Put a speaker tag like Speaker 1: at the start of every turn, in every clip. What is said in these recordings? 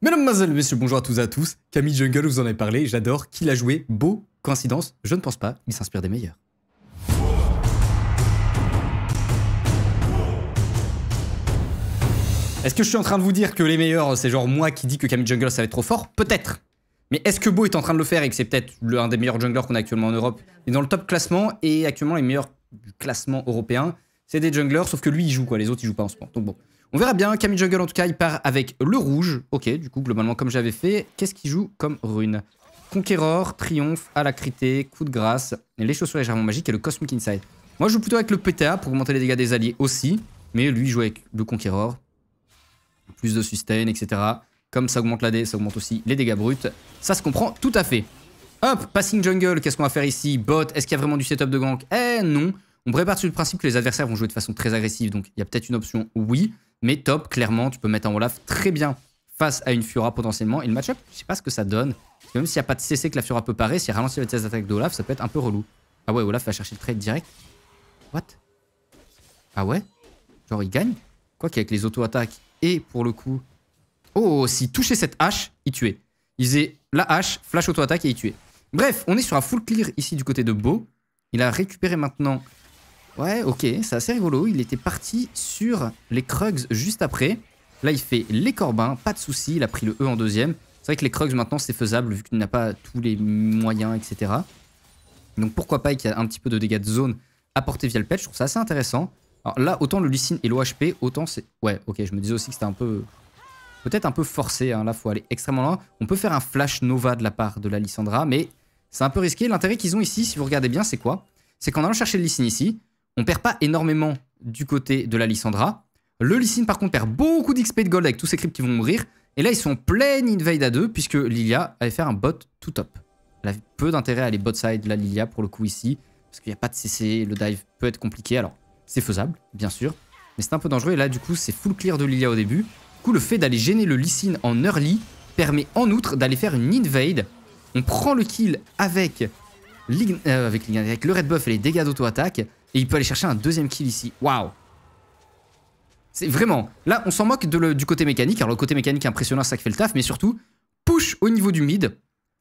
Speaker 1: Mesdames, Messieurs, bonjour à tous et à tous. Camille Jungle, vous en avez parlé, j'adore. Qui l'a joué Beau Coïncidence Je ne pense pas, il s'inspire des meilleurs. Est-ce que je suis en train de vous dire que les meilleurs, c'est genre moi qui dis que Camille Jungle ça va être trop fort? Peut-être. Mais est-ce que Beau est en train de le faire et que c'est peut-être l'un des meilleurs junglers qu'on a actuellement en Europe? Il est dans le top classement et actuellement les meilleurs du classement européen, c'est des junglers, sauf que lui il joue quoi, les autres ils jouent pas en ce moment. Donc bon. On verra bien, Camille Jungle en tout cas, il part avec le rouge. Ok, du coup, globalement, comme j'avais fait, qu'est-ce qu'il joue comme rune? Conqueror, Triomphe, Alacrité, Coup de Grâce, les chaussures légèrement magiques et le Cosmic Inside. Moi, je joue plutôt avec le PTA pour augmenter les dégâts des alliés aussi, mais lui, il joue avec le Conqueror. Plus de sustain, etc. Comme ça augmente l'AD, ça augmente aussi les dégâts bruts. Ça se comprend tout à fait. Hop, Passing Jungle, qu'est-ce qu'on va faire ici? Bot, est-ce qu'il y a vraiment du setup de gank? Eh non On prépare sur le principe que les adversaires vont jouer de façon très agressive, donc il y a peut-être une option oui. Mais top, clairement, tu peux mettre un Olaf très bien face à une Fiora potentiellement. Et le match-up, je sais pas ce que ça donne. même s'il n'y a pas de CC que la Fiora peut parer, s'il ralentit la vitesse d'attaque d'Olaf, ça peut être un peu relou. Ah ouais, Olaf va chercher le trade direct. What? Ah ouais? Genre il gagne? Quoi qu'avec les auto-attaques et pour le coup... Oh, s'il touchait cette hache, il tuait. Il faisait la hache, flash auto-attaque et il tuait. Bref, on est sur un full clear ici du côté de Beau. Il a récupéré maintenant Ouais, ok, c'est assez rigolo. Il était parti sur les Krugs juste après. Là, il fait les Corbins, pas de souci. Il a pris le E en deuxième. C'est vrai que les Krugs, maintenant, c'est faisable vu qu'il n'a pas tous les moyens, etc. Donc pourquoi pas qu'il y a un petit peu de dégâts de zone apporté via le patch? Je trouve ça assez intéressant. Alors là, autant le Lucine et l'OHP, autant c'est... Ouais, ok, je me disais aussi que c'était un peu... Peut-être un peu forcé, hein. là, faut aller extrêmement loin. On peut faire un Flash Nova de la part de la Lissandra, mais c'est un peu risqué. L'intérêt qu'ils ont ici, si vous regardez bien, c'est quoi? C'est qu'en allant chercher le Lucine ici, on perd pas énormément du côté de la Lysandra. Le Lysine, par contre, perd beaucoup d'XP de gold avec tous ces creeps qui vont mourir. Et là, ils sont plein invade à deux, puisque Lilia allait faire un bot tout top. Elle a peu d'intérêt à aller bot side, la Lilia, pour le coup, ici. Parce qu'il n'y a pas de CC, le dive peut être compliqué. Alors, c'est faisable, bien sûr. Mais c'est un peu dangereux. Et là, du coup, c'est full clear de Lilia au début. Du coup, le fait d'aller gêner le Lysine en early permet en outre d'aller faire une invade. On prend le kill avec, euh, avec le red buff et les dégâts d'auto-attaque. Et il peut aller chercher un deuxième kill ici. Waouh C'est vraiment... Là, on s'en moque du côté mécanique. Alors, le côté mécanique impressionnant, ça fait le taf. Mais surtout, push au niveau du mid.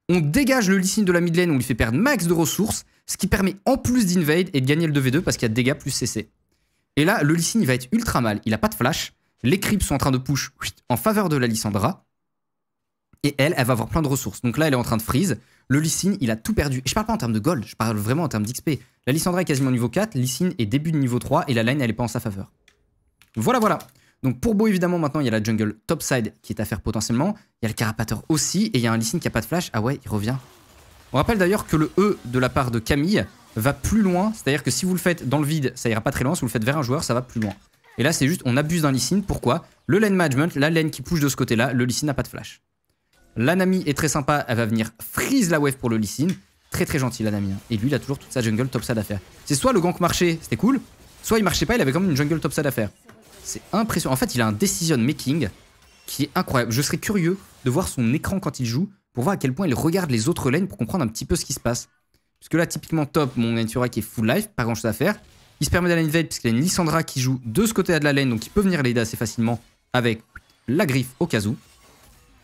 Speaker 1: On dégage le Lee de la mid lane. On lui fait perdre max de ressources. Ce qui permet en plus d'invade et de gagner le 2v2 parce qu'il y a dégâts plus CC. Et là, le il va être ultra mal. Il a pas de flash. Les creeps sont en train de push en faveur de la Lissandra. Et elle, elle va avoir plein de ressources. Donc là, elle est en train de freeze. Le Lysine, il a tout perdu. Et je parle pas en termes de gold, je parle vraiment en termes d'XP. La Lysandra est quasiment niveau 4, Lysine est début de niveau 3 et la lane, elle est pas en sa faveur. Voilà, voilà. Donc pour Beau, évidemment, maintenant, il y a la jungle topside qui est à faire potentiellement. Il y a le Carapateur aussi et il y a un Lysine qui a pas de flash. Ah ouais, il revient. On rappelle d'ailleurs que le E de la part de Camille va plus loin. C'est-à-dire que si vous le faites dans le vide, ça ira pas très loin. Si vous le faites vers un joueur, ça va plus loin. Et là, c'est juste, on abuse d'un Lysine. Pourquoi? Le lane management, la lane qui pousse de ce côté-là, le Lysine n'a pas de flash. La Nami est très sympa, elle va venir freeze la wave pour le Lee Très très gentil. Hein. Et lui, il a toujours toute sa jungle top side à faire. C'est soit le gank marchait, c'était cool, soit il marchait pas, il avait quand même une jungle top side à faire. C'est impressionnant. En fait, il a un decision making qui est incroyable. Je serais curieux de voir son écran quand il joue pour voir à quel point il regarde les autres lanes pour comprendre un petit peu ce qui se passe. Parce que là, typiquement top, mon Natura qui est full life, pas grand chose à faire. Il se permet d'aller invade puisqu'il a une Lissandra qui joue de ce côté-là de la lane, donc il peut venir l'aider assez facilement avec la griffe au cas où.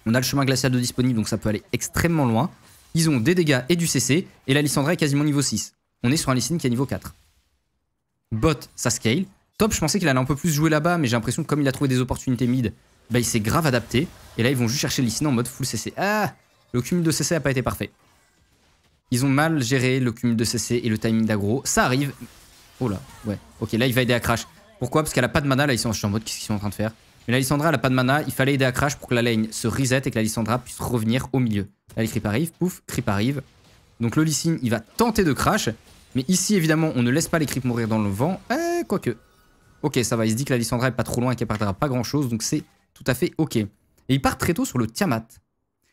Speaker 1: On a le chemin glacial de disponible, donc ça peut aller extrêmement loin. Ils ont des dégâts et du CC, et la Lysandra est quasiment niveau 6. On est sur un Lysine qui est niveau 4. Bot, ça scale. Top, je pensais qu'il allait un peu plus jouer là-bas, mais j'ai l'impression que comme il a trouvé des opportunités mid, bah il s'est grave adapté. Et là, ils vont juste chercher le en mode full CC. Ah Le cumul de CC a pas été parfait. Ils ont mal géré le cumul de CC et le timing d'aggro. Ça arrive. Oh là, ouais. Ok, là, il va aider à Crash. Pourquoi? Parce qu'elle a pas de mana, là, ils sont en mode, qu'est-ce qu'ils sont en train de faire? Mais la Lysandra, elle a pas de mana. Il fallait aider à Crash pour que la lane se reset et que la Lysandra puisse revenir au milieu. Là, les creeps arrivent. Pouf, creep arrive. Donc le Lysine, il va tenter de Crash. Mais ici, évidemment, on ne laisse pas les creeps mourir dans le vent. Eh, quoique. Ok, ça va. Il se dit que la Lysandra est pas trop loin et qu'elle partira pas grand chose. Donc c'est tout à fait ok. Et il part très tôt sur le Tiamat.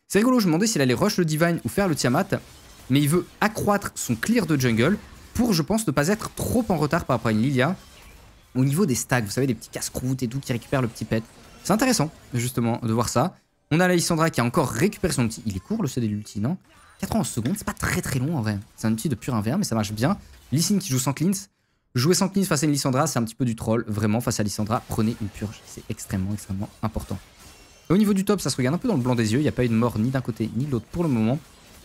Speaker 1: C'est rigolo, je me demandais s'il allait rush le Divine ou faire le Tiamat. Mais il veut accroître son clear de jungle pour, je pense, ne pas être trop en retard par rapport à une Lilia au niveau des stacks, vous savez, des petits casse-croûtes et tout qui récupèrent le petit pet. C'est intéressant, justement, de voir ça. On a la Lysandra qui a encore récupéré son outil. Il est court le CD de l'ulti, non? 91 secondes, c'est pas très très long en vrai. C'est un outil de pur 1v1, mais ça marche bien. Lysine qui joue sans cleans. Jouer sans cleans face à une c'est un petit peu du troll. Vraiment, face à Lysandra, prenez une purge. C'est extrêmement, extrêmement important. Au niveau du top, ça se regarde un peu dans le blanc des yeux. Il n'y a pas eu de mort ni d'un côté ni de l'autre pour le moment.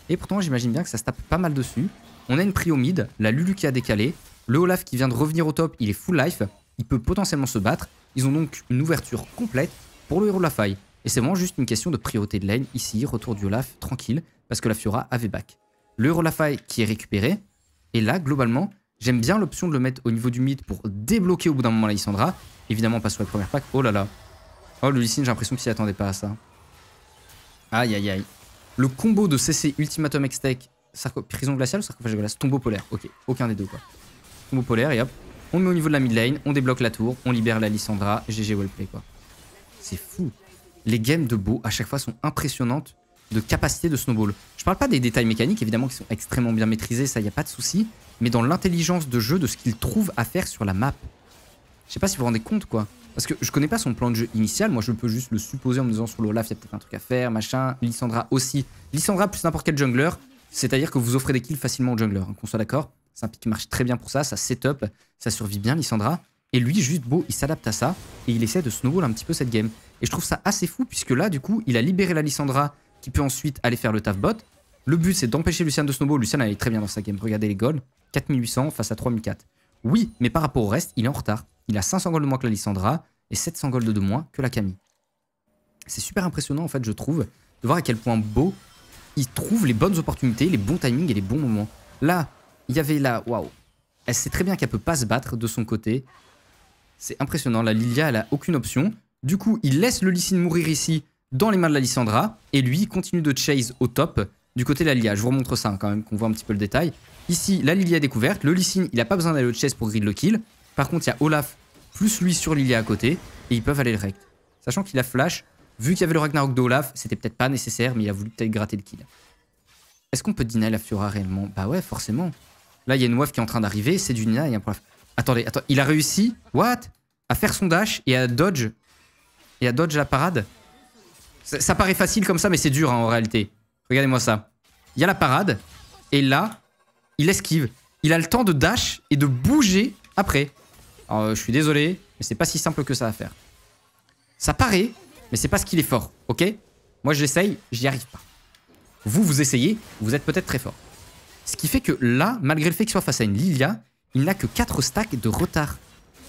Speaker 1: Et pourtant, j'imagine bien que ça se tape pas mal dessus. On a une prio mid, la Lulu qui a décalé. Le Olaf qui vient de revenir au top, il est full life. Il peut potentiellement se battre. Ils ont donc une ouverture complète pour le héros de la faille. Et c'est vraiment juste une question de priorité de lane. Ici, retour du Olaf, tranquille, parce que la Fiora avait back. Le héros de la faille qui est récupéré. Et là, globalement, j'aime bien l'option de le mettre au niveau du mid pour débloquer au bout d'un moment la Lissandra. Évidemment, pas sur la première pack. Oh là là. Oh, le Lee j'ai l'impression qu'il s'y attendait pas à ça. Aïe, aïe, aïe. Le combo de CC Ultimatum X-Tech, prison glaciale ou sarcophage glace? Tombeau polaire. Ok, aucun des deux quoi. Tombeau polaire et hop. On met au niveau de la mid lane, on débloque la tour, on libère la Lissandra. GG wellplay quoi. C'est fou. Les games de Beau à chaque fois sont impressionnantes de capacité de snowball. Je parle pas des détails mécaniques évidemment qui sont extrêmement bien maîtrisés, ça y a pas de souci, mais dans l'intelligence de jeu de ce qu'il trouve à faire sur la map. Je sais pas si vous vous rendez compte quoi. Parce que je connais pas son plan de jeu initial, moi je peux juste le supposer en me disant sur l'Olaf, il y a peut-être un truc à faire, machin. Lissandra aussi. Lissandra plus n'importe quel jungler, c'est-à-dire que vous offrez des kills facilement au jungler, hein, qu'on soit d'accord. C'est un pick qui marche très bien pour ça, ça setup, ça survit bien Lissandra. Et lui, juste beau, il s'adapte à ça et il essaie de snowball un petit peu cette game. Et je trouve ça assez fou puisque là, du coup, il a libéré la Lissandra qui peut ensuite aller faire le taf bot. Le but, c'est d'empêcher Lucian de snowball. Lucian, elle est très bien dans sa game. Regardez les goals. 4800 face à 3004. Oui, mais par rapport au reste, il est en retard. Il a 500 gold de moins que la Lissandra et 700 gold de moins que la Camille. C'est super impressionnant en fait, je trouve, de voir à quel point Beau, il trouve les bonnes opportunités, les bons timings et les bons moments. Là, il y avait là, waouh, elle sait très bien qu'elle peut pas se battre de son côté. C'est impressionnant, la Lilia, elle a aucune option. Du coup, il laisse le Lysine mourir ici, dans les mains de la Lissandra, et lui, continue de chase au top, du côté de la Lilia. Je vous remontre ça hein, quand même, qu'on voit un petit peu le détail. Ici, la Lilia découverte, le Lysine, il a pas besoin d'aller au chase pour grid le kill. Par contre, il y a Olaf plus lui sur Lilia à côté, et ils peuvent aller direct. Sachant qu'il a flash, vu qu'il y avait le Ragnarok d'Olaf, c'était peut-être pas nécessaire, mais il a voulu peut-être gratter le kill. Est-ce qu'on peut deny la Fiora réellement? Bah ouais, forcément. Là, il y a une wave qui est en train d'arriver, c'est du Nina. Attendez, attends, il a réussi, what? À faire son dash et à dodge, et à dodge la parade? Ça, paraît facile comme ça, mais c'est dur hein, en réalité. Regardez-moi ça. Il y a la parade, et là, il esquive. Il a le temps de dash et de bouger après. Euh, je suis désolé, mais c'est pas si simple que ça à faire. Ça paraît, mais c'est parce qu'il est fort, ok? Moi, j'essaye, j'y arrive pas. Vous, vous essayez, vous êtes peut-être très fort. Ce qui fait que là, malgré le fait qu'il soit face à une Lilia, il n'a que 4 stacks de retard.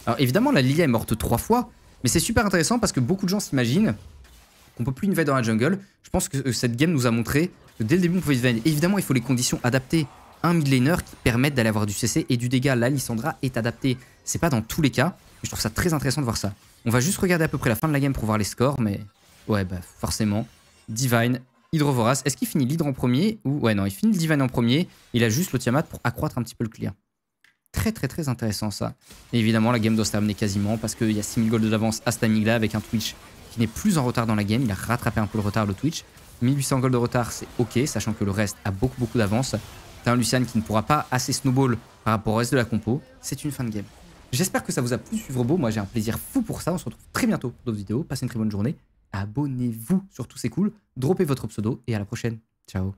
Speaker 1: Alors évidemment, la Lilia est morte 3 fois, mais c'est super intéressant parce que beaucoup de gens s'imaginent qu'on peut plus invade dans la jungle. Je pense que cette game nous a montré que dès le début, on pouvait invade. Évidemment, il faut les conditions adaptées un mid laner qui permettent d'aller avoir du CC et du dégât. Là, Lissandra est adaptée. C'est pas dans tous les cas, mais je trouve ça très intéressant de voir ça. On va juste regarder à peu près la fin de la game pour voir les scores, mais ouais, bah forcément. Divine, Hydrovorace. Est-ce qu'il finit l'Hydre en premier ou Ouais, non, il finit le Divine en premier. Il a juste le Tiamat pour accroître un petit peu le clear. Très, très, très intéressant ça. Et évidemment, la game doit se terminer quasiment parce qu'il y a 6000 gold d'avance à ce timing-là avec un Twitch qui n'est plus en retard dans la game. Il a rattrapé un peu le retard, le Twitch. 1800 gold de retard, c'est ok, sachant que le reste a beaucoup, beaucoup d'avance un Lucian qui ne pourra pas assez snowball par rapport au reste de la compo. C'est une fin de game. J'espère que ça vous a plu suivre beau. Moi, j'ai un plaisir fou pour ça. On se retrouve très bientôt pour d'autres vidéos. Passez une très bonne journée. Abonnez-vous, surtout c'est cool. Droppez votre pseudo et à la prochaine. Ciao.